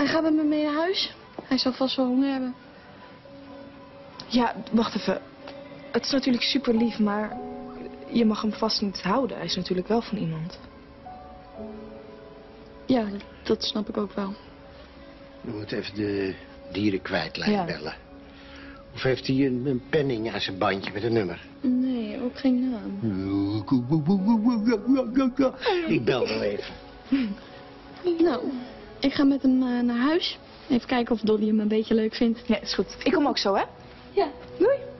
Hij gaat met me mee naar huis. Hij zal vast wel honger hebben. Ja, wacht even. Het is natuurlijk super lief, maar je mag hem vast niet houden. Hij is natuurlijk wel van iemand. Ja, dat, dat snap ik ook wel. We moeten even de dierenkwijtlijn Ja. bellen. Of heeft hij een, een penning aan zijn bandje met een nummer? Nee, ook geen naam. Ik bel wel even. Nou, ik ga met hem eh, naar huis. Even kijken of Dolly hem een beetje leuk vindt. Ja, is goed. Ik kom ook zo, hè? Ja. Doei. Doei.